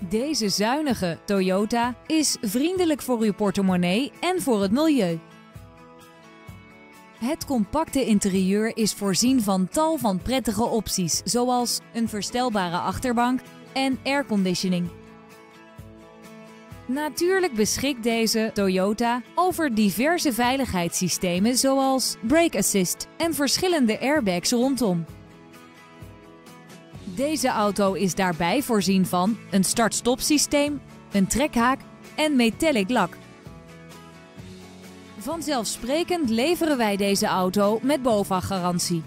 Deze zuinige Toyota is vriendelijk voor uw portemonnee en voor het milieu. Het compacte interieur is voorzien van tal van prettige opties, zoals een verstelbare achterbank en airconditioning. Natuurlijk beschikt deze Toyota over diverse veiligheidssystemen zoals brake assist en verschillende airbags rondom. Deze auto is daarbij voorzien van een start-stop systeem, een trekhaak en metallic lak. Vanzelfsprekend leveren wij deze auto met BOVAG-garantie.